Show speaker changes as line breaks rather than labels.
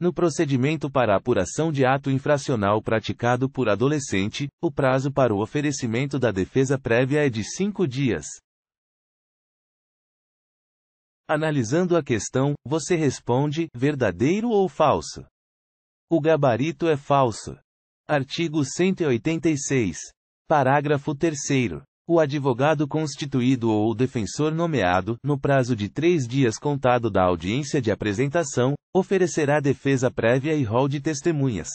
No procedimento para apuração de ato infracional praticado por adolescente, o prazo para o oferecimento da defesa prévia é de cinco dias. Analisando a questão, você responde: verdadeiro ou falso? O gabarito é falso. Artigo 186. Parágrafo 3. O advogado constituído ou o defensor nomeado, no prazo de três dias contado da audiência de apresentação, oferecerá defesa prévia e rol de testemunhas.